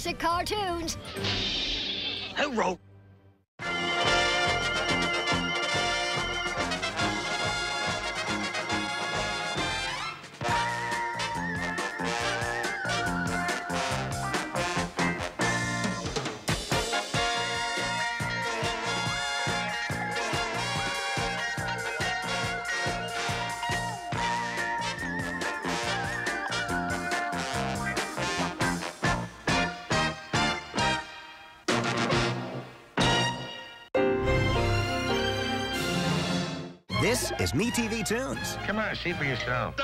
classic cartoons. Who wrote? This is MeTV Tunes. Come on, see for yourself.